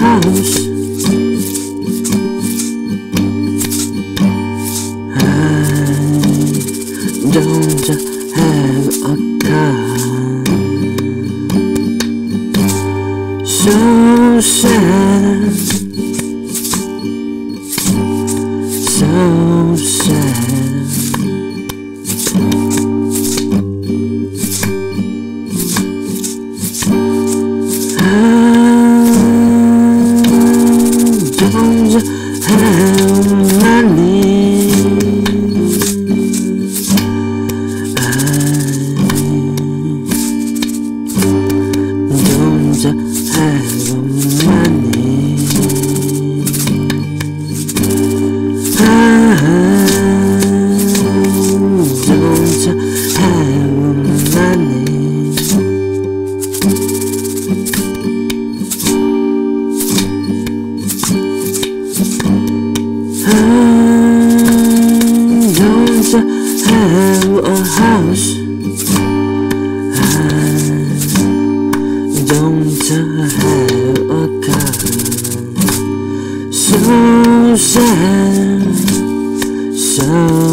I don't have a car. So sad, so sad. I don't have a house. I don't have a car. So sad, so.